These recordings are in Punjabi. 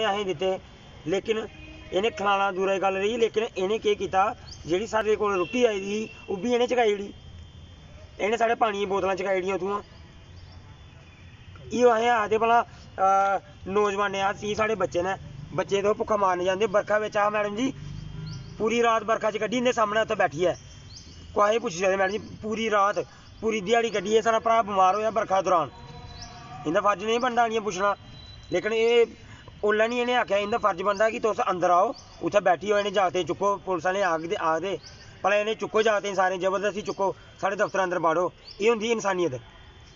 ਉਹਨੇ ਅਸੀਂ ਦਿੱਤੇ ਲੇਕਿਨ ਇਹਨੇ ਖਿਲਾਣਾ ਦੂਰਾ ਦੀ ਗੱਲ ਰਹੀ, ਲੇਕਿਨ ਇਹਨੇ ਕੀ ਕੀਤਾ? ਜਿਹੜੀ ਸਾਡੇ ਕੋਲ ਰੋਟੀ ਆਈ ਸੀ, ਉਹ ਵੀ ਇਹਨੇ ਚਕਾਈ ਜਿਹੜੀ। ਇਹਨੇ ਸਾਡੇ ਪਾਣੀ ਦੀਆਂ ਬੋਤਲਾਂ ਚਕਾਈ ਜਿਹੜੀਆਂ ਉਤੋਂ ਇਹ ਆਏ ਆਦੇ ਭਲਾ ਨੌਜਵਾਨ ਆ ਸੀ ਸਾਡੇ ਬੱਚੇ ਨੇ। ਬੱਚੇ ਤੋਂ ਭੁੱਖਾ ਮਾਰਨ ਜਾਂਦੇ ਬਰਖਾ ਵਿੱਚ ਆ ਮੈਡਮ ਜੀ। ਪੂਰੀ ਰਾਤ ਬਰਖਾ 'ਚ ਕੱਢੀ, ਇਹਨੇ ਸਾਹਮਣੇ ਉੱਥੇ ਬੈਠੀ ਹੈ। ਕੋਈ ਪੁੱਛ ਜਾਂਦੇ ਮੈਡਮ ਜੀ, ਪੂਰੀ ਰਾਤ, ਪੂਰੀ ਦਿਹਾੜੀ ਕੱਢੀ ਹੈ, ਸਾਡਾ ਭਰਾ ਬਿਮਾਰ ਹੋਇਆ ਬਰਖਾ ਦੌਰਾਨ। ਇਹਦਾ ਫਰਜ਼ ਨਹੀਂ ਬਣਦਾ ਨਹੀਂ ਪੁੱਛਣਾ। ਲੇਕਿਨ ਇਹ ਉਹਨਾਂ ਨਹੀਂ ਇਹਨੇ ਆਖਿਆ ਇਹਦਾ ਫਰਜ਼ ਬਣਦਾ ਕਿ ਤੁਸੀਂ ਅੰਦਰ ਆਓ ਉੱਥੇ ਬੈਠੀ ਹੋ ਇਹਨੇ ਜਾਤੇ ਚੁੱਕੋ ਪੁਲਿਸ ਵਾਲੇ ਆ ਕੇ ਆ ਦੇ ਭਲਾ ਇਹਨੇ ਚੁੱਕੋ ਜਾਤੇ ਸਾਰੇ ਜ਼ਬਰਦਸਤੀ ਚੁੱਕੋ ਸਾਡੇ ਦਫ਼ਤਰ ਅੰਦਰ ਬਾੜੋ। ਇਹ ਹੁੰਦੀ ਇਨਸਾਨੀਅਤ।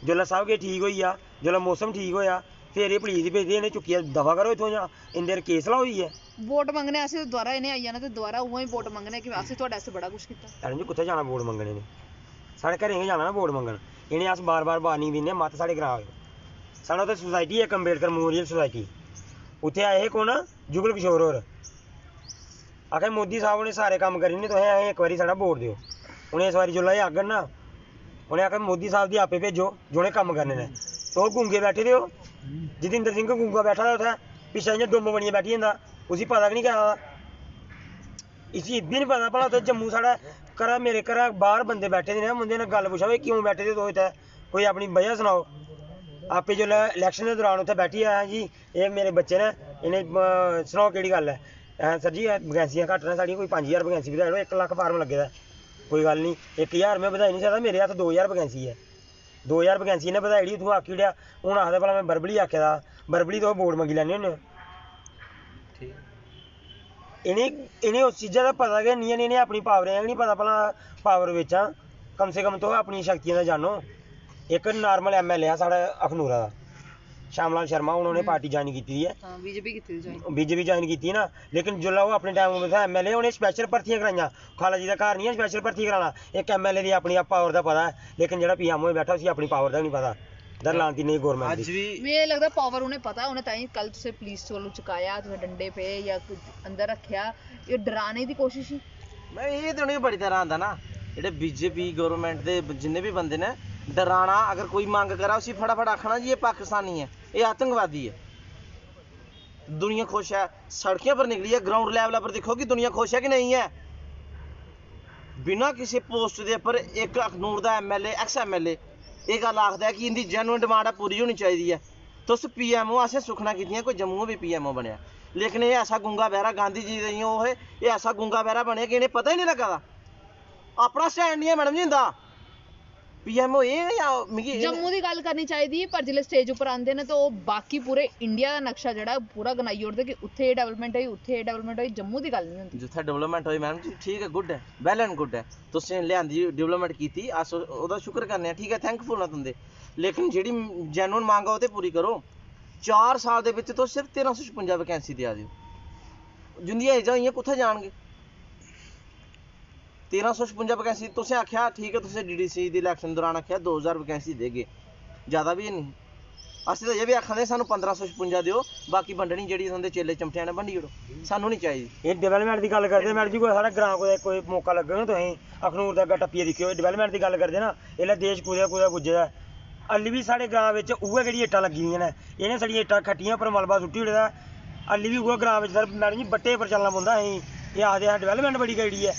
ਜਦੋਂ ਸਭ ਕੁਝ ਠੀਕ ਹੋਈ ਆ ਜਦੋਂ ਮੌਸਮ ਠੀਕ ਹੋਇਆ ਫਿਰ ਇਹ ਪੁਲਿਸ ਭੇਜਦੀ ਇਹਨੇ ਚੁੱਕੀ ਆ ਦਫਾ ਕਰੋ ਇਥੋਂ ਜਾਂ ਇੰਦਰ ਕੇਸ ਲਾ ਹੋਈ ਹੈ। ਵੋਟ ਮੰਗਣੇ ਅਸੀਂ ਦੁਬਾਰਾ ਇਹਨੇ ਆਈ ਜਾਣਾ ਤੇ ਦੁਬਾਰਾ ਉਹਾਂ ਹੀ ਵੋਟ ਮੰਗਣੇ ਕਿ ਅਸੀਂ ਤੁਹਾਡੇ ਵਾਸਤੇ ਬੜਾ ਕੁਝ ਕੀਤਾ। ਮੈਡਮ ਜੀ ਕਿੱਥੇ ਜਾਣਾ ਵੋਟ ਮੰਗਣੇ ਨੇ। ਸਾਡੇ ਘਰੇ ਹੀ ਜਾਣਾ ਨਾ ਵੋਟ ਮੰਗਣ। ਇਹਨੇ ਅਸ ਬਾਰ-ਬਾਰ ਵਾਰਨਿੰਗ ਦਿੰਦੇ ਆ, ਮਤ ਸਾਡੇ ਗਰਾ ਸਾਡਾ ਉੱਥੇ ਸੁਸਾਇਟੀ ਹੈ ਕੰਬੇਡਕਰ ਮੈਮੋਰੀਅਲ ਸੁਸਾਇਟੀ ਉੱਥੇ ਆਏ ਕੋਣ ਜੁਗਲ ਕਿਸ਼ੋਰ ਹੋਰ ਆਖੇ ਮੋਦੀ ਸਾਹਿਬ ਨੇ ਸਾਰੇ ਕੰਮ ਕਰੀ ਨੇ ਤੁਸੀਂ ਆਏ ਇੱਕ ਵਾਰੀ ਸਾਡਾ ਵੋਟ ਦਿਓ ਉਹਨੇ ਇਸ ਵਾਰੀ ਜੋ ਲਾਏ ਆਗਣ ਨਾ ਉਹਨੇ ਆਖਿਆ ਮੋਦੀ ਸਾਹਿਬ ਦੀ ਆਪੇ ਭੇਜੋ ਜਿਹਨੇ ਕੰਮ ਕਰਨੇ ਨੇ ਤੇ ਉਹ ਗੁੰਗੇ ਬੈਠੇ ਦਿਓ ਜਤਿੰਦਰ ਸਿੰਘ ਗੁੰਗਾ ਬੈਠਾ ਦਾ ਉੱਥੇ ਪਿੱਛੇ ਜੇ ਡੁੰਮ ਬਣੀਆਂ ਬੈਠੀ ਜਾਂਦਾ ਉਸੇ ਪਤਾ ਕਿ ਨਹੀਂ ਕਿਹਾ ਇਸੀ ਇੱਦਾਂ ਨਹੀਂ ਪਤਾ ਭਲਾ ਉੱਥੇ ਜੰਮੂ ਸਾਡਾ ਕਰਾ ਮੇਰੇ ਘਰ ਬਾਹਰ ਬੰਦੇ ਬੈਠੇ ਨੇ ਮੁੰਡੇ ਨਾਲ ਗੱਲ ਪੁੱਛਾਵੇ ਕਿਉਂ ਬੈਠੇ ਤੇ ਤੁਸੀਂ ਇੱਥੇ ਕੋਈ ਆਪਣੀ ਵਜ੍ਹਾ ਸੁਣਾਓ ਆਪੇ ਜੋ ਇਲੈਕਸ਼ਨ ਦੇ ਦੌਰਾਨ ਉੱਥੇ ਬੈਠੀ ਆ ਜੀ ਇਹ ਮੇਰੇ ਬੱਚੇ ਨੇ ਇਹਨੇ ਸੁਣਾਓ ਕਿਹੜੀ ਗੱਲ ਹੈ? ਐ ਸਰ ਜੀ ਵੈਕੈਂਸੀਆਂ ਘੱਟ ਨੇ ਸਾਡੀਆਂ ਕੋਈ 5000 ਵੈਕੈਂਸੀ ਵਧਾ ਲਓ 1 ਲੱਖ ਫਾਰਮ ਲੱਗੇ ਦਾ। ਕੋਈ ਗੱਲ ਨਹੀਂ 1000 ਮੈਂ ਵਧਾਈ ਨਹੀਂ ਸਕਦਾ ਮੇਰੇ ਹੱਥ 2000 ਵੈਕੈਂਸੀ ਹੈ 2000 ਵੈਕੈਂਸੀ ਇਹਨੇ ਵਧਾਈ ਲਈ ਤੂੰ ਆਖੀ ਲਿਆ ਹੁਣ ਆਖਦਾ ਭਲਾ ਮੈਂ ਬਰਬਲੀ ਆਖਿਆ ਦਾ ਬਰਬਲੀ ਤੋਂ ਵੋਟ ਮੰਗੀ ਲੈਣੇ ਹੁੰਦੇ ਹੋ ਇਹਨੇ ਇਹਨੇ ਉਸ ਚੀਜ਼ਾਂ ਦਾ ਪਤਾ ਕਿ ਨਹੀਂ ਇਹਨੇ ਆਪਣੀ ਪਾਵਰ ਹੈ ਨਹੀਂ ਪਤਾ ਭਲਾ ਪਾਵਰ ਵਿੱਚ ਕਮ ਸੇ ਕਮ ਤੋਂ ਆਪਣੀ ਸ਼ਕਤੀਆਂ ਦਾ ਜਾਣੋ। ਇੱਕ ਨਾਰਮਲ ਐਮਐਲਏ ਆ ਸਾਡਾ ਅਖਨੂਰਾ ਦਾ। ਸ਼ਾਮਲਾਲ ਸ਼ਰਮਾ ਉਹਨਾਂ ਨੇ ਪਾਰਟੀ ਜੁਆਇਨ ਕੀਤੀ ਹੈ। ਹਾਂ ਬੀਜੇਪੀ ਕਿੱਥੇ ਜਾਈ ਬੀਜੇਪੀ ਜੁਆਇਨ ਕੀਤੀ ਨਾ। ਲੇਕਿਨ ਜਦੋਂ ਉਹ ਆਪਣੇ ਟਾਈਮ ਵਿੱਚ ਐਮਐਲਏ ਉਹਨੇ ਸਪੈਸ਼ਲ ਭਰਤੀਆਂ ਕਰਾਈਆਂ। ਖਾਲਾ ਜੀ ਦਾ ਘਰ ਨਹੀਂ ਹੈ ਸਪੈਸ਼ਲ ਭਰਤੀ ਕਰਾਉਣਾ। ਇੱਕ ਐਮਐਲਏ ਦੀ ਆਪਣੀ ਪਾਵਰ ਦਾ ਪਤਾ ਹੈ। ਲੇਕਿਨ ਜਿਹੜਾ ਪੀਐਮ ਹੋਏ ਬੈਠਾ ਸੀ ਆਪਣੀ ਪਾਵਰ ਦਾ ਨਹੀਂ ਪਤਾ। ਦਰ ਲਾਂਤੀ ਨਹੀਂ ਗਵਰਨਮੈਂਟ ਅੱਜ ਦੀ। ਵੀ ਮੈਨੂੰ ਲੱਗਦਾ ਪਾਵਰ ਉਹਨੇ ਪਤਾ ਉਹਨੇ ਤਾਂ ਹੀ ਕੱਲ ਤੁਸੀਂ ਪੁਲਿਸ ਵੱਲੋਂ ਚੁਕਾਇਆ ਤੁਸੀਂ ਡੰਡੇ ਪਏ ਜਾਂ ਕੁਝ ਅੰਦਰ ਰੱਖਿਆ। ਇਹ ਡਰਾਣੇ ਦੀ ਕੋਸ਼ਿਸ਼ ਸੀ ਮੈਂ ਇਹ ਤੇ ਉਹਨੇ ਬੜੀ ਤਰ੍ਹਾਂ ਆਂਦਾ ਨਾ। ਜਿਹੜੇ ਬੀਜੇਪੀ ਗਵਰਨਮੈਂਟ ਦੇ ਬ- ਜਿੰਨੇ ਵੀ ਬੰਦੇ ਨੇ ਡਰਾਣਾ ਅਗਰ ਕੋਈ ਮੰਗ ਕਰਾ ਉਸੇ ਫਟਾਫਟ ਆਖਣਾ ਜੀ ਇਹ ਪਾਕਿਸਤਾਨੀ ਹੈ। ਇਹ ਆਤੰਕਵਾਦੀ ਹੈ ਦੁਨੀਆ खुश है सड़कों पर निकली है ग्राउंड लेवल पर देखो कि दुनिया खुश है कि नहीं है ਬਿਨਾਂ ਕਿਸੇ ਪੋਸਟ ਦੇ ਉੱਪਰ ਇੱਕ ਅਖਨੂਰ ਦਾ ਐਮਐਲਏ ਐਕਸ ਐਮਐਲਏ ਇਹ ਗੱਲ ਆਖਦਾ ਹੈ ਕਿ ਇਹਦੀ ਜੈਨੂਇਨ ਡਿਮਾਂਡ ਆ ਪੂਰੀ ਹੋਣੀ ਚਾਹੀਦੀ ਹੈ ਤੁਸ ਪੀਐਮਓ ਅਸੇ ਸੁਖਣਾ ਕੀਤੀਆਂ ਕੋਈ ਜੰਮੂ ਵੀ ਪੀਐਮਓ ਬਣਿਆ ਲੇਕਿਨ ਇਹ ਐਸਾ ਗੁੰਗਾ ਬਹਿਰਾ ਗਾਂਧੀ ਜੀ ਦੇ ਉਹ ਹੈ ਇਹ ਐਸਾ ਗੁੰਗਾ ਬਹਿਰਾ ਬਣਿਆ ਕਿ ਇਹਨੇ ਪਤਾ ਹੀ ਨਹੀਂ ਲੱਗਾ ਦਾ ਆਪਣਾ ਸਟੈਂਡ ਨਹੀਂ ਹੈ ਮੈਡਮ ਜੀ ਇਹਦਾ ਪੀਐਮਓ ਇਹ ਜਾਂ ਮਿਗੀ ਜੰਮੂ ਦੀ ਗੱਲ ਕਰਨੀ ਚਾਹੀਦੀ ਹੈ, ਪਰ ਜਿਹੜੇ ਸਟੇਜ ਉੱਪਰ ਆਉਂਦੇ ਨੇ ਤਾਂ ਉਹ ਬਾਕੀ ਪੂਰੇ ਇੰਡੀਆ ਦਾ ਨਕਸ਼ਾ ਜਿਹੜਾ ਪੂਰਾ ਗਨਾਈ ਉੜਦੇ ਕਿ ਉੱਥੇ ਇਹ ਡਿਵੈਲਪਮੈਂਟ ਹੋਈ ਉੱਥੇ ਇਹ ਡਿਵੈਲਪਮੈਂਟ ਹੋਈ ਜੰਮੂ ਦੀ ਗੱਲ ਨਹੀਂ ਹੁੰਦੀ। ਜਿੱਥੇ ਡਿਵੈਲਪਮੈਂਟ ਹੋਈ ਮੈਡਮ ਜੀ ਠੀਕ ਹੈ ਗੁੱਡ ਹੈ ਵੈਲ ਐਂਡ ਗੁੱਡ ਹੈ। ਤੁਸੀਂ ਲਿਆਂਦੀ ਡਿਵੈਲਪਮੈਂਟ ਕੀਤੀ ਅਸ ਉਹਦਾ ਸ਼ੁਕਰ ਕਰਨੇ ਆ ਠੀਕ ਹੈ ਥੈਂਕਫੁਲ ਆ ਤੁੰਦੇ ਲੇਕਿਨ ਜਿਹੜੀ ਜੈਨੂਨ ਮੰਗ ਆ ਉਹ ਤੇ ਪੂਰੀ ਕਰੋ। 4 ਸਾਲ ਦੇ ਵਿੱਚ ਤੋਂ ਸਿਰਫ 1356 ਵੈਕੈਂਸੀ ਦੇ ਆ ਦਿਓ। ਜਿੰਦੀਆਂ ਏਜਾਂ ਹੋਈਆਂ ਕਿੱਥੇ ਜਾਣਗੇ। 1356 ਵੈਕੈਂਸੀ, ਤੁਸੀਂ ਆਖਿਆ, ਠੀਕ ਹੈ, ਤੁਸੀਂ ਡੀਡੀਸੀ ਦੀ ਇਲੈਕਸ਼ਨ ਦੌਰਾਨ ਆਖਿਆ 2000 ਵੈਕੈਂਸੀ ਦੇਗੇ ਜ਼ਿਆਦਾ ਵੀ ਨਹੀਂ। ਅਸੀਂ ਤਾਂ ਇਹ ਵੀ ਆਖਾਂਦੇ ਸਾਨੂੰ 1556 ਦਿਓ, ਬਾਕੀ ਵੰਡਣੀ ਜਿਹੜੀ ਹੁੰਦੇ, ਚੇਲੇ ਚਮਟਿਆਂ ਨੇ ਵੰਡੀ ਜੜੋ ਸਾਨੂੰ ਨਹੀਂ ਚਾਹੀਦੀ। ਇਹ ਡਿਵੈਲਪਮੈਂਟ ਦੀ ਗੱਲ ਕਰਦੇ, ਮੈਡਮ ਜੀ, ਕੋਈ ਸਾਡਾ ਗ੍ਰਾਂ ਕੋਈ ਕੋਈ ਮੌਕਾ ਲੱਗੇ ਨਾ ਤੁਸੀਂ, ਅਖਨੂਰ ਦਾ ਅੱਗਾ ਟੱਪੀਏ ਦੇਖਿਓ ਡਿਵੈਲਪਮੈਂਟ ਦੀ ਗੱਲ ਕਰਦੇ ਨਾ ਇਹਲਾ ਦੇਸ਼ ਕੁਦਿਆ ਕੁਦਿਆ ਪੁੱਜਦਾ। ਅੱਲੀ ਵੀ ਸਾਡੇ ਗ੍ਰਾਂ ਵਿੱਚ ਉਹ ਕਿਹੜੀ ਇੱਟਾਂ ਲੱਗੀਆਂ ਨੇ, ਇਹਨੇ ਸਾਡੀਆਂ ਏਟਾਂ ਖੱਟੀਆਂ ਪਰ ਮਲਬਾ ਸੁੱਟੀ ਉੜਦਾ। ਅੱਲੀ ਵੀ ਉਹ ਗ੍ਰਾਂ ਵਿੱਚ ਸਰ, ਮੈਡਮ ਜੀ, ਬੱਟੇ ਪਰ ਚੱਲਣਾ ਪੈਂਦਾ ਅਸੀਂ। ਇਹ ਆਖਦੇ ਆ ਡਿਵੈਲਪਮੈਂਟ ਬੜੀ ਗਈ ਹੈ।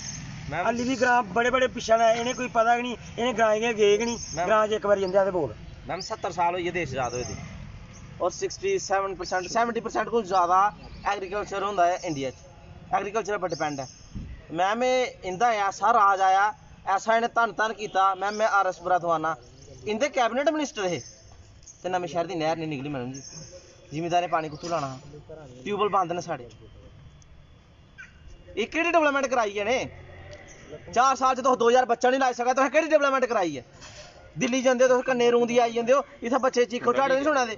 ਅੱਲੀ ਵੀ ਗ੍ਰਾਂ ਬੜੇ ਬੜੇ ਪਿੱਛੇ ਨੇ ਇਹਨੇ ਕੋਈ ਪਤਾ ਨਹੀਂ ਇਹਨੇ ਗ੍ਰਾਂ ਗਏ ਗਏ ਕਿ ਨਹੀਂ ਗ੍ਰਾਂ 'ਚ ਇੱਕ ਵਾਰੀ ਜਾਂਦੇ ਆ ਤੇ ਬੋਲ। ਮੈਮ 70 ਸਾਲ ਹੋਈ ਹੈ ਦੇਸ਼ ਆਜ਼ਾਦ ਹੋਏ ਦੇ ਔਰ 67% 70% ਤੋਂ ਜ਼ਿਆਦਾ ਐਗਰੀਕਲਚਰ ਹੁੰਦਾ ਹੈ ਇੰਡੀਆ 'ਚ। ਐਗਰੀਕਲਚਰ ਪਰ ਡਿਪੈਂਡ ਹੈ। ਮੈਮ ਇਹ ਇੰਦਾ ਐਸਾ ਰਾਜ ਆਇਆ ਐਸਾ ਇਹਨੇ ਧੰਨ ਧੰਨ ਕੀਤਾ। ਮੈਮ ਮੈਂ ਆਰਐਸ ਬਰਾ ਤੋਂ ਆਨਾ। ਇੰਦੇ ਕੈਬਨਿਟ ਮਿਨਿਸਟਰ ਇਹ। ਤੇ ਨਵੇਂ ਸ਼ਹਿਰ ਦੀ ਨਹਿਰ ਨਹੀਂ ਨਿਕਲੀ ਮੈਡਮ ਜੀ। ਜ਼ਿਮੀਦਾਰੇ ਪਾਣੀ ਕਿੱਥੋਂ ਲਾਣਾ ਟਿਊਬਲ ਬੰਦ ਨੇ ਸਾਡੇ। ਇਹ ਕਿਹੜੀ ਡਿਵੈਲਪਮੈਂਟ ਕਰਾਈ ਹੈ ਨੇ 4 ਸਾਲ ਚ ਤੁਸੀਂ 2000 ਬੱਚਾ ਨਹੀਂ ਲਾ ਸਕਦਾ ਤੁਸੀਂ ਕਿਹੜੀ ਡਿਵੈਲਪਮੈਂਟ ਕਰਾਈ ਹੈ? ਦਿੱਲੀ ਜਾਂਦੇ ਹੋ ਤੁਸੀਂ ਕੰਨੇ ਰੂੰਦੀ ਆਈ ਜਾਂਦੇ ਹੋ ਇੱਥੇ ਬੱਚੇ ਚੀਖੋ ਝਾੜੇ ਨਹੀਂ ਸੁਣਾ ਦੇ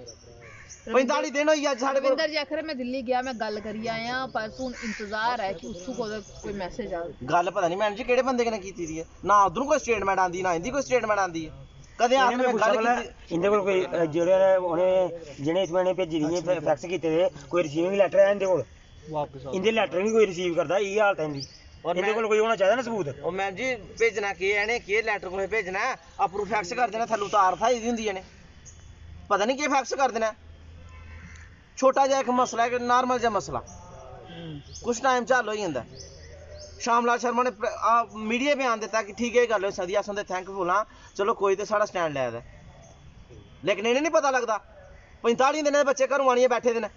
45 ਦਿਨ ਹੋਈ ਅੱਜ ਸਾਡੇ ਕੋਲ। ਰਵਿੰਦਰ ਜੀ ਆਖਰੇ ਮੈਂ ਦਿੱਲੀ ਗਿਆ ਮੈਂ ਗੱਲ ਕਰੀ ਆਇਆ ਪਰ ਹੁਣ ਇੰਤਜ਼ਾਰ ਹੈ ਕਿ ਉਸੂ ਕੋਲ ਕੋਈ ਮੈਸੇਜ ਆਵੇ ਗੱਲ ਪਤਾ ਨਹੀਂ ਮੈਡਮ ਜੀ ਕਿਹੜੇ ਬੰਦੇ ਨੇ ਕੀਤੀ ਦੀ ਹੈ? ਨਾ ਉਧਰੋਂ ਕੋਈ ਸਟੇਟਮੈਂਟ ਆਂਦੀ ਨਾ ਇੰਦੀ ਕੋਈ ਸਟੇਟਮੈਂਟ ਆਂਦੀ ਹੈ। ਕਦੇ ਆਪ ਨੇ ਗੱਲ ਕੀਤੀ। ਇਹਦੇ ਕੋਲ ਕੋਈ ਜਿਹੜੇ ਉਹਨੇ ਜਿਹਨੇ ਇਸ ਨੇ ਭੇਜੀ ਦੀ ਫੈਕਸ ਕੀਤੇ ਦੇ ਕੋਈ ਰਿਸੀਵਿੰਗ ਲੈਟਰ ਹੈ ਇਹਦੇ ਕੋਲ? ਇਹਦੇ ਲੈਟਰ ਨਹੀਂ ਕੋਈ ਰਿਸੀਵ ਕਰਦਾ ਇਹ ਹਾਲਤ ਹੈ ਇਹਦੀ। ਔਰ ਇਹਦੇ ਮੈਂ- ਕੋਲ ਕੋਈ ਹੋਣਾ ਚਾਹੀਦਾ ਨਾ ਸਬੂਤ ਉਹ ਮੈਮ ਜੀ ਭੇਜਣਾ ਕੀ ਹੈ ਇਹਨੇ ਕੀ ਲੈਟਰ ਕੋਲੇ ਭੇਜਣਾ ਅਪਰੂਵ ਫੈਕਸ ਕਰ ਦੇਣਾ ਥੱਲੋਂ ਤਾਰ ਥਾਈ ਦੀ ਹੁੰਦੀ ਇਹਨੇ ਪਤਾ ਨਹੀਂ ਕੀ ਫੈਕਸ ਕਰ ਦੇਣਾ ਛੋਟਾ ਜਿਹਾ ਇੱਕ ਮਸਲਾ ਹੈ ਕਿ ਨਾਰਮਲ ਜਿਹਾ ਮਸਲਾ ਕੁਛ ਟਾਈਮ ਚ ਹੱਲ ਹੋ ਜਾਂਦਾ ਹੈ। ਸ਼ਾਮਲਾਲ ਸ਼ਰਮਾ ਨੇ ਮੀਡੀਆ ਬਿਆਨ ਦਿੱਤਾ ਕਿ ਠੀਕ ਹੈ ਇਹ ਗੱਲ ਹੈ ਸਦੀ ਅਸਾਂ ਦੇ ਥੈਂਕਫੁਲ ਹਾਂ ਚਲੋ ਕੋਈ ਤੇ ਸਾਡਾ ਸਟੈਂਡ ਲੈ ਆਦਾ ਲੇਕਿਨ ਇਹਨੇ ਨਹੀਂ ਪਤਾ ਲੱਗਦਾ 45 ਦਿਨਾਂ ਦੇ ਬੱਚੇ ਘਰੋਂ ਆਣੀਏ ਬੈਠੇ ਦੇ ਨੇ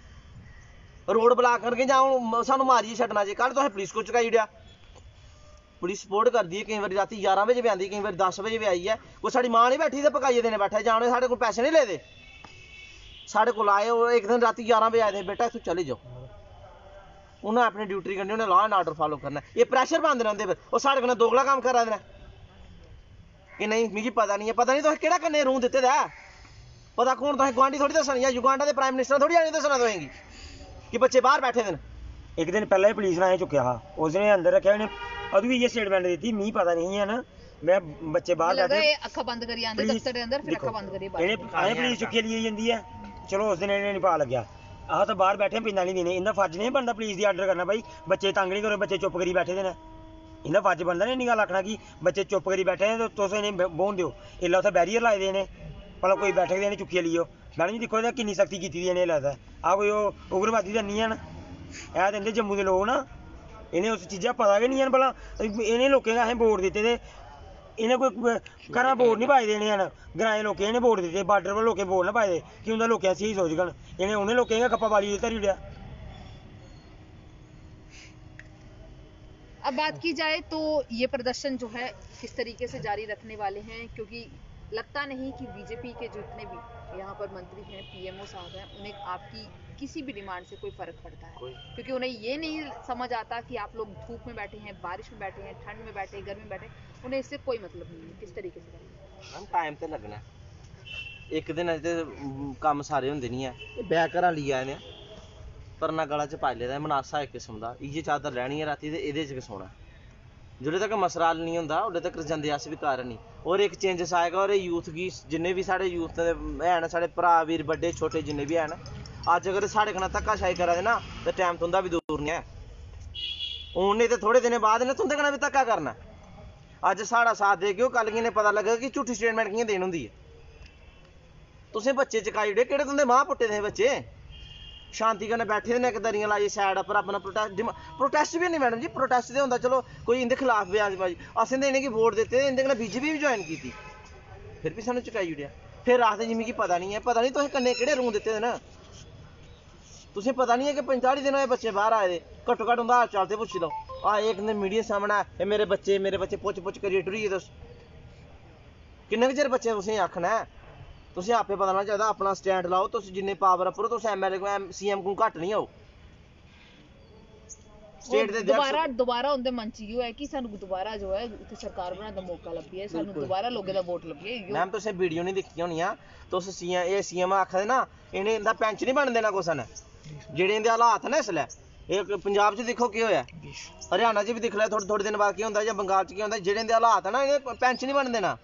ਰੋਡ ਬਲਾਕ ਕਰਕੇ ਜਾਂ ਹੁਣ ਮ- ਸਾਨੂੰ ਮਾਰੀਏ ਛੱਡਣਾ ਜੇ ਕੱਲ ਤੋਂ ਪੁਲਿਸ ਕੋ ਚੁਕਾਈ ਉੜਿਆ ਬੜੀ ਸਪੋਰਟ ਕਰਦੀ ਹੈ, ਕਈ ਵਾਰੀ ਰਾਤੀ 11 ਵਜੇ ਵੀ ਆਉਂਦੀ, ਕਈ ਵਾਰੀ 10 ਵਜੇ ਵੀ ਆਈ ਹੈ। ਕੋਈ ਸਾਡੀ ਮਾਂ ਨਹੀਂ ਬੈਠੀ, ਤੇ ਪਕਾਈਏ ਦੇਣੇ ਬੈਠਾ ਜਾਣੇ ਸਾਡੇ ਕੋਲ ਪੈਸੇ ਨਹੀਂ ਲੈਦੇ। ਸਾਡੇ ਕੋਲ ਆਏ, ਉਹ ਇੱਕ ਦਿਨ ਰਾਤੀ 11 ਵਜੇ ਆਏ ਨੇ, ਬੇਟਾ ਇੱਥੋਂ ਚਲੇ ਜਾਓ। ਉਹਨਾਂ ਆਪਣੀ ਡਿਊਟੀ ਕਰਨੀ, ਉਹਨੇ ਲਾਅ ਐਂਡ ਆਰਡਰ ਫਾਲੋ ਕਰਨਾ। ਇਹ ਪ੍ਰੈਸ਼ਰ ਪਾਉਂਦੇ ਰਹਿੰਦੇ ਫਿਰ। ਉਹ ਸਾਡੇ ਕੋਲ ਦੋਗਲਾ ਕੰਮ ਕਰਾ ਦੇਣਾ ਕਿ ਨਹੀਂ ਮਿਗੀ ਪਤਾ ਨਹੀਂ ਹੈ, ਪਤਾ ਨਹੀਂ ਤੁਸੀਂ ਕਿਹੜਾ ਕੰਨੇ ਰੂਹ ਦਿੱਤੇ ਦਾ। ਪਤਾ ਕੌਣ, ਤੁਸੀਂ ਗਵਾਂਢੀ ਥੋੜੀ ਦੱਸਣੀ ਜਾਂ ਯੁਗਾਂਡਾ ਦੇ ਪ੍ਰਾਈਮ ਮਿਨਿਸਟਰ ਥੋੜੀ ਆਣੀ ਦੱਸਣਾ ਤੁਸੀਂ। ਕਿ ਬੱਚੇ ਬਾਹਰ ਬੈਠੇ ਦੇ ਨੇ। ਇੱਕ ਦਿਨ ਪਹਿਲਾਂ ਹੀ ਪੁਲਿਸ ਨੇ ਆਏ ਚੁੱਕਿਆ ਹਾਂ। ਉਸ ਨੇ ਅੰਦਰ ਰੱਖਿਆ ਉਹਨੇ ਅਦੋਂ ਵੀ ਇਹ ਸਟੇਟਮੈਂਟ ਦਿੱਤੀ ਮੀਂਹ ਪਤਾ ਨਹੀਂ ਹੈ ਨਾ। ਮੈਂ ਬੱਚੇ ਬਾਹਰ ਲੱਗਦਾ ਬੈਠੇ। ਇਹ ਅੱਖਾਂ ਬੰਦ ਕਰੀ Police- ਦਫ਼ਤਰ ਦੇ ਅੰਦਰ ਫਿਰ ਅੱਖਾਂ ਬੰਦ ਕਰੀ ਇਹਨੇ ਬਾਹਰ ਆਏ ਪੁਲਿਸ ਚੁੱਕੀ ਲਈ ਜਾਂਦੀ ਹੈ। ਚਲੋ ਉਸ ਦਿਨ ਇਹਨੇ ਨਹੀਂ ਪਾ ਲੱਗਿਆ। ਆਹ ਤਾਂ ਬਾਹਰ ਬੈਠੇ ਪਿੰਡਾਂ ਨਹੀਂ ਦੇਣੇ ਇਹਦਾ ਫਰਜ਼ ਨਹੀਂ ਬਣਦਾ ਪੁਲਿਸ ਦੀ ਆਰਡਰ ਕਰਨਾ ਬਾਈ। ਬੱਚੇ ਤੰਗ ਨਹੀਂ ਕਰੋ ਬੱਚੇ ਚੁੱਪ ਕਰੀ ਬੈਠੇ ਦੇ ਨੇ। ਇਹਦਾ ਫਰਜ਼ ਬਣਦਾ ਨਹੀਂ ਇੰਨੀ ਗੱਲ ਆਖਣਾ ਕਿ ਬੱਚੇ ਚੁੱਪ ਕਰੀ ਬੈਠੇ ਨੇ ਤੇ ਤੁਸੀਂ ਇਹਨੇ ਬੋਨ ਦਿਓ। ਇੱਲਾ ਉੱਥੇ ਬੈਰੀਅਰ ਲਾਏ ਦੇ ਨੇ। ਭਲਾ ਕੋਈ ਬੈਠੇ ਦੇ ਨੇ ਚੁੱਕੀ ਲਈਓ ਮੈਡਮ ਜੀ ਦੇਖੋ ਇਹਦਾ ਕਿੰਨੀ ਸਖਤੀ ਕੀਤੀ ਦੀ ਇਹਨੇ ਲੱਗਦਾ ਆ ਕੋਈ ਉਹ ਉਗਰਵਾਦੀ ਤਾਂ ਨਹੀਂ एह् ते जम्मू दे लोग ना इ'नें उस चीजा पता गै निं हैन भला इ'नें लोकें गै असें वोट दित्ते दे इ'नें कोई घरा वोट निं पाए दे ग्राएँ लोकें इ'नें वोट दित्ते बार्डर पर लोकें वोट निं पाए कि उं'दा लोकें दा स्हेई सोचङन इ'नें उ'नें लोकें गै गप्पा पालियै धरी ओड़ेआ अब बात की जाए तो ये प्रदर्शन जो है, किस तरीके से जारी रखने वाले हैं, क्योंकि लगता नहीं कि बीजेपी के जितने भी यहाँ पर मंत्री हैं, पीएमओ साहब हैं, उन्हें आपकी किसी भी डिमांड से कोई फ़र्क पड़ता है। क्योंकि उन्हें ये नहीं समझ आता कि आप लोग धूप में बैठे हैं बारिश में बैठे हैं ठंड में बैठे हैं गर्मी में बैठे उन्हें इससे कोई मतलब नहीं है किस तरीके से मैम टाइम तो लगना एक दिन अजे कम्म सारे होंदे नहीं है। बैग घर ली आए परना गला च पाई लेदा मनासा एक किस्म का इ'यै चादर लैनी है राती ते एह्दे च सोना जिल्ले तक मसला हल नहीं होंदा उल्ले तक जंदे अस बी घर नहीं। और एक चेंजेस आएगा और यूथ गी जिन्ने बी साढ़े यूथ हैं साढ़े भ्रा वीर बड्डे छोटे जिन्ने बी हैन ਅੱਜ ਅਗਰ ਸਾਡੇ ਖਣਾ ਧੱਕਾ ਸ਼ਾਈ ਕਰਾ ਦੇ ਨਾ ਤੇ ਟਾਈਮ ਤੁੰਦਾ ਵੀ ਦੂਰ ਨਹੀਂ ਹੈ। ਉਹਨੇ ਤੇ ਥੋੜੇ ਦਿਨ ਬਾਅਦ ਨੇ ਤੁੰਦੇ ਕਣਾ ਵੀ ਧੱਕਾ ਕਰਨਾ। ਅੱਜ ਸਾਡਾ ਸਾਥ ਦੇ ਕੇ ਉਹ ਕੱਲ ਕੀ ਪਤਾ ਲੱਗਾ ਕਿ ਝੂਠੀ ਸਟੇਟਮੈਂਟ ਕਿਵੇਂ ਦੇਣ ਹੁੰਦੀ ਹੈ। ਤੁਸੀਂ ਬੱਚੇ ਚਕਾਈ ਉੜੇ ਕਿਹੜੇ ਤੁੰਦੇ ਮਾਂ ਪੁੱਟੇ ਦੇ ਬੱਚੇ। ਸ਼ਾਂਤੀ ਕਰਨੇ ਬੈਠੇ ਨੇ, ਇੱਕ ਲਾਈ ਸਾਈਡ ਉੱਪਰ ਆਪਣਾ ਪ੍ਰੋਟੈਸਟ ਵੀ ਨਹੀਂ ਮੈਡਮ ਜੀ ਪ੍ਰੋਟੈਸਟ ਤੇ ਹੁੰਦਾ, ਚਲੋ, ਕੋਈ ਇਹਦੇ ਖਿਲਾਫ ਬਿਆਨਬਾਜ਼ੀ ਅਸੀਂ ਤਾਂ ਇਹਨੇ ਕੀ ਵੋਟ ਦਿੱਤੇ, ਇਹਦੇ ਨਾਲ ਬੀਜੇਪੀ ਵੀ ਜੁਆਇਨ ਕੀਤੀ। ਫਿਰ ਵੀ ਸਾਨੂੰ ਚਕਾਈ ਉੜਿਆ ਫਿਰ ਆਖਦੇ ਜਿਵੇਂ ਕਿ ਪਤਾ ਨਹੀਂ ਹੈ, ਪਤਾ ਨਹੀਂ ਤੁਸੀਂ ਕੰਨੇ ਕਿਹੜੇ ਰੂਮ ਦਿੱਤੇ ਦੇ ਨਾ। ਤੁਸੀਂ ਪਤਾ ਨਹੀਂ ਹੈ ਕਿ 45 ਦਿਨ ਹੋਏ ਬੱਚੇ ਬਾਹਰ ਆਏ ਦੇ। ਘੱਟੋ ਘੱਟ ਹੁੰਦਾ ਹਾਲ ਚਾਲ ਤੇ ਪੁੱਛ ਲਓ। ਆ ਇੱਕ ਨੇ ਮੀਡੀਆ ਸਾਹਮਣੇ ਇਹ ਮੇਰੇ ਬੱਚੇ ਮੇਰੇ ਬੱਚੇ ਪੁੱਛ ਪੁੱਛ ਕਰੀ ਟੁਰੀ ਦੱਸ। ਕਿੰਨੇ ਕੁ ਚਿਰ ਬੱਚੇ ਤੁਸੀਂ ਆਖਣਾ ਹੈ? ਤੁਸੀਂ ਆਪੇ ਬਦਲਣਾ ਚਾਹੀਦਾ ਆਪਣਾ ਸਟੈਂਡ ਲਾਓ ਤੁਸੀਂ ਜਿੰਨੇ ਪਾਵਰ ਅਪਰੋ ਤੁਸੀਂ ਐਮਐਲਏ ਕੋ ਸੀਐਮ ਕੋ ਘੱਟ ਨਹੀਂ ਹੋ ਸਟੇਟ ਦੇ ਦੁਬਾਰਾ ਦੁਬਾਰਾ ਉਹਦੇ ਮਨ ਚ ਇਹੋ ਹੈ ਕਿ ਸਾਨੂੰ ਦੁਬਾਰਾ ਜੋ ਹੈ ਉੱਥੇ ਸਰਕਾਰ ਬਣਾਉਣ ਦਾ ਮੌਕਾ ਲੱਭੀਏ ਸਾਨੂੰ ਬਿਲਕੁਲ। ਦੁਬਾਰਾ ਲੋਕਾਂ ਦਾ ਵੋਟ ਲੱਭੀਏ ਇਹੋ। ਮੈਮ ਤੁਸੀਂ ਵੀਡੀਓ ਨਹੀਂ ਦੇਖੀ ਹੋਣੀ ਆ ਤੁਸੀਂ ਸੀਐਮ ਇਹ ਸੀਐਮ ਆਖਦੇ ਨਾ ਇਹਨੇ ਇਹਦਾ ਪੈਂਚ ਨਹੀਂ ਬਣ ਦੇਣਾ ਕੁਛ ਨੇ ਜਿਹੜੇ ਇਹਦੇ ਹਾਲਾਤ ਨੇ ਇਸ ਲੈ। ਇਹ ਪੰਜਾਬ 'ਚ ਦੇਖੋ ਕੀ ਹੋਇਆ। ਹਰਿਆਣਾ 'ਚ ਵੀ ਦੇਖ ਲਿਆ ਥੋੜੇ ਥੋੜੇ ਦਿਨ ਬਾਅਦ ਕੀ ਹੁੰਦਾ ਜਾਂ ਬੰਗਾਲ 'ਚ ਕੀ ਹੁੰਦਾ। ਜਿਹੜੇ ਇਹਦੇ ਹਾਲਾਤ ਆ ਨਾ ਇਹਨੇ ਪੈਂਚ ਨਹੀਂ ਬਣ ਦੇਣਾ।